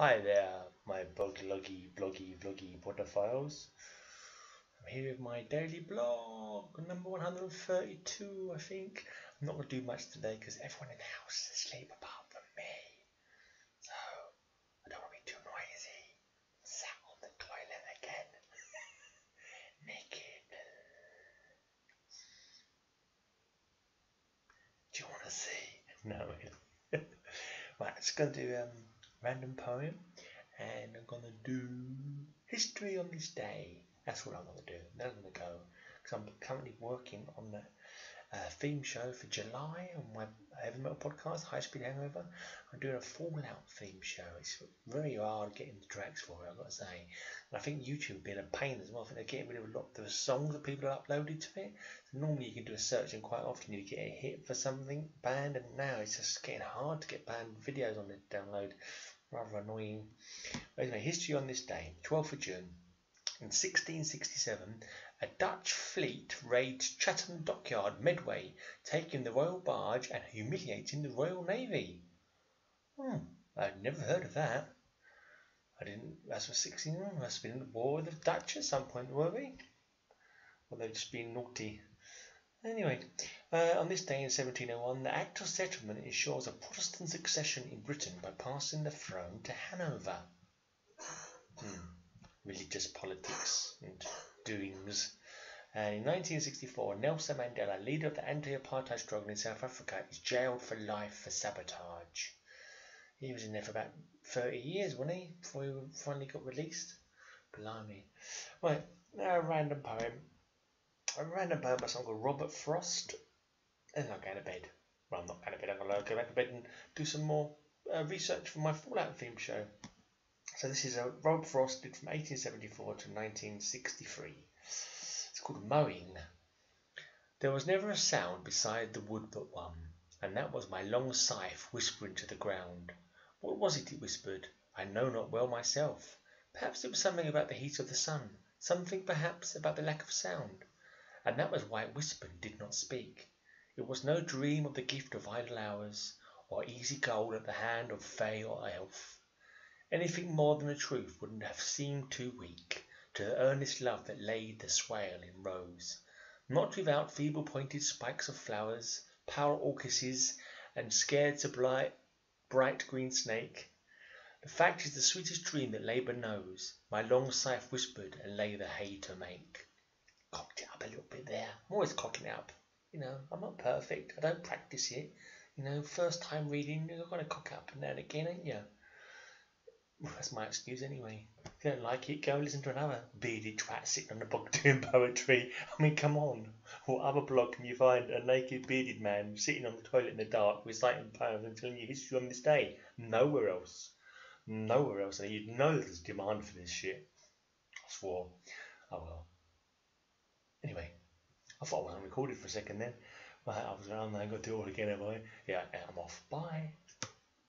Hi there, my bloggy, bloggy, vloggy podophiles. I'm here with my daily blog, number 132, I think. I'm not going to do much today because everyone in the house is asleep apart from me. So, I don't want to be too noisy. I'm sat on the toilet again. Naked. Do you want to see? No. right, I'm just going to do um, random poem and I'm to do history on this day. That's what I'm to do. Going to go because I'm currently working on the uh, theme show for July on my heavy metal podcast, High Speed Hangover. I'm doing a Fallout theme show. It's very hard getting the tracks for it, I've got to say. And I think YouTube being a pain as well. I think they're getting rid of a lot of the songs that people have uploaded to it. So normally you can do a search and quite often you get a hit for something banned, and now it's just getting hard to get banned videos on the download rather annoying. anyway, history on this day, 12th of June. In 1667, a Dutch fleet raids Chatham Dockyard, Medway, taking the royal barge and humiliating the Royal Navy. Hmm, I'd never heard of that. I didn't. That's for 16. Must have been in the war with the Dutch at some point, were we? Or they've just been naughty. Anyway, uh, on this day in 1701, the Act of Settlement ensures a Protestant succession in Britain by passing the throne to Hanover. Hmm. Religious politics and doings. And in 1964, Nelson Mandela, leader of the anti-apartheid struggle in South Africa, is jailed for life for sabotage. He was in there for about 30 years, wasn't he, before he finally got released? Blimey. Right, now a random poem A random poem by someone called Robert Frost, and I'm going to bed. Well, I'm not going to bed. I'm going to go back to bed and do some more uh, research for my Fallout theme show. So this is a Robert Frost did from 1874 to 1963. It's called Mowing. There was never a sound beside the wood but one, and that was my long scythe whispering to the ground. What was it it whispered? I know not well myself. Perhaps it was something about the heat of the sun, something perhaps about the lack of sound and that was why it whispered and did not speak. It was no dream of the gift of idle hours, or easy gold at the hand of fay or elf. Anything more than the truth wouldn't have seemed too weak to the earnest love that laid the swale in rows, not without feeble pointed spikes of flowers, pale orchises, and scared to blight bright green snake. The fact is the sweetest dream that labour knows, my long scythe whispered and lay the hay to make cocked it up a little bit there. I'm always cocking it up. You know, I'm not perfect. I don't practice it. You know, first time reading, you're going to cock it up now and again, ain't you? That's my excuse anyway. If you don't like it, go listen to another bearded twat sitting on the bog doing poetry. I mean, come on. What other blog can you find a naked bearded man sitting on the toilet in the dark reciting poems and telling you history on this day? Nowhere else. Nowhere else. And you'd know there's demand for this shit. I swore. Oh well. Anyway, I thought I wasn't recorded for a second then. Well, I was around there, I got to do it all again, have I? Yeah, I'm off. Bye.